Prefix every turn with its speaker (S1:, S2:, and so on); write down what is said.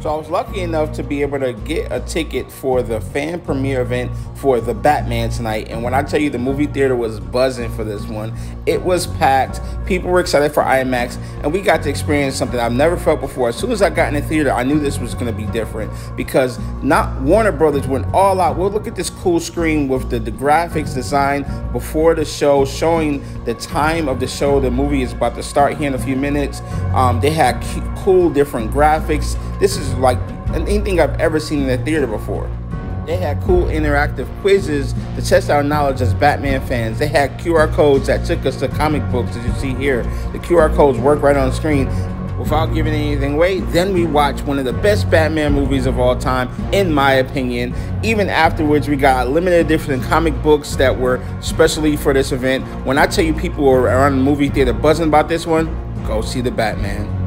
S1: So I was lucky enough to be able to get a ticket for the fan premiere event for the Batman tonight. And when I tell you the movie theater was buzzing for this one, it was packed. People were excited for IMAX, and we got to experience something I've never felt before. As soon as I got in the theater, I knew this was going to be different because not Warner Brothers went all out. We'll look at this cool screen with the, the graphics design before the show, showing the time of the show. The movie is about to start here in a few minutes. Um, they had cool different graphics. This is like anything I've ever seen in the theater before. They had cool interactive quizzes to test our knowledge as Batman fans. They had QR codes that took us to comic books, as you see here. The QR codes work right on the screen without giving anything away. Then we watched one of the best Batman movies of all time, in my opinion. Even afterwards, we got limited edition comic books that were specially for this event. When I tell you people were around the movie theater buzzing about this one, go see the Batman.